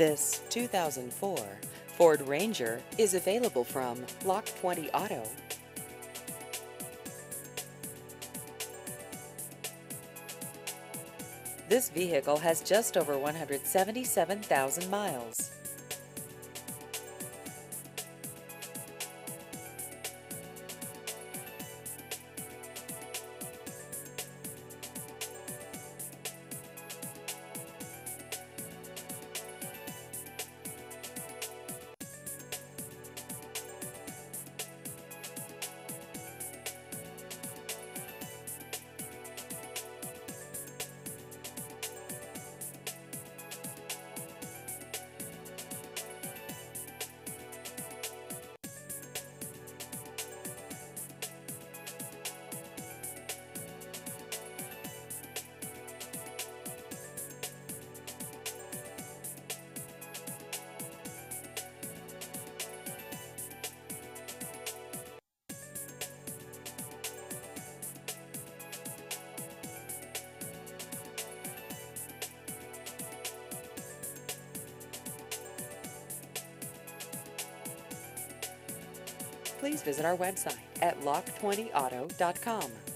This 2004 Ford Ranger is available from Lock 20 Auto. This vehicle has just over 177,000 miles. Please visit our website at lock20auto.com.